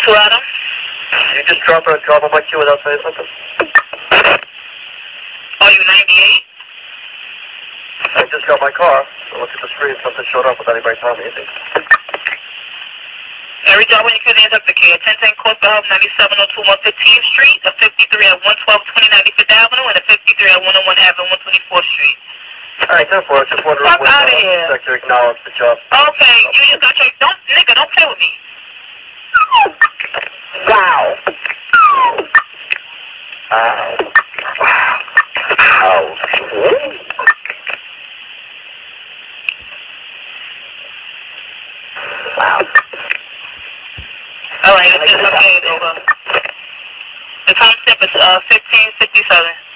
Two Adam. You just drop a drop on my queue without saying something? Are you 98? I just got my car. I looked at the screen, something showed up without anybody telling me anything. Every job when you could end up the care. 1010 Corporate Hub, 9702 115th Street, a 53 at 112 20 95th Avenue, and a 53 at 101 Avenue, 124th Street. Alright, ten four. Just wondering Fuck when uh, here. sector acknowledged the job. Okay, you just got your... Don't, All right, okay, over. The time step is uh, 1557.